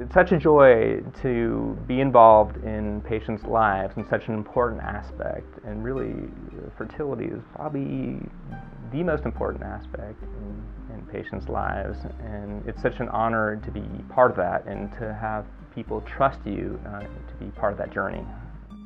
It's such a joy to be involved in patients' lives and such an important aspect. And really, fertility is probably the most important aspect in, in patients' lives. And it's such an honor to be part of that and to have people trust you uh, to be part of that journey.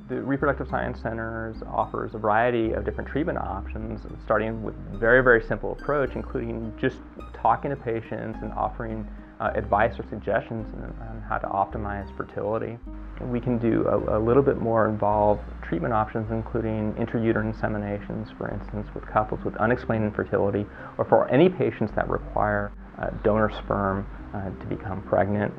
The Reproductive Science Centers offers a variety of different treatment options, starting with a very, very simple approach, including just talking to patients and offering uh, advice or suggestions on how to optimize fertility. We can do a, a, little bit more involved treatment options, including intrauterine inseminations, for instance, with couples with unexplained infertility, or for any patients that require uh, donor sperm uh, to become pregnant.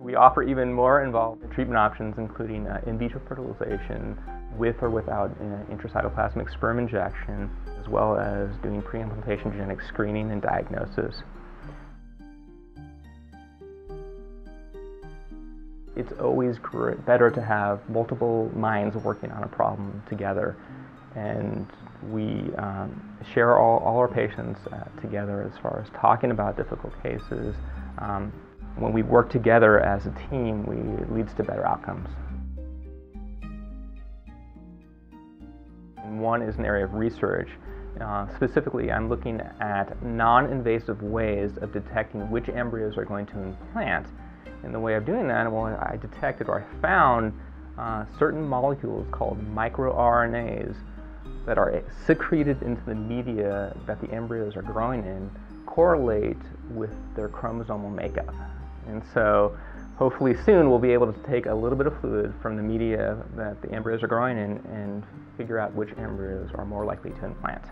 We offer even more involved treatment options, including uh, in vitro fertilization with or without uh, intracytoplasmic sperm injection, as well as doing pre-implantation genetic screening and diagnosis. It's always better to have multiple minds working on a problem together. And we um, share all, all our patients uh, together as far as talking about difficult cases, um, when we work together as a team, we, it leads to better outcomes. One is an area of research. Uh, specifically, I'm looking at non-invasive ways of detecting which embryos are going to implant. And the way of doing that, well, I detected or I found uh, certain molecules called microRNAs that are secreted into the media that the embryos are growing in correlate with their chromosomal makeup. And so hopefully soon we'll be able to take a little bit of fluid from the media that the embryos are growing in and figure out which embryos are more likely to implant.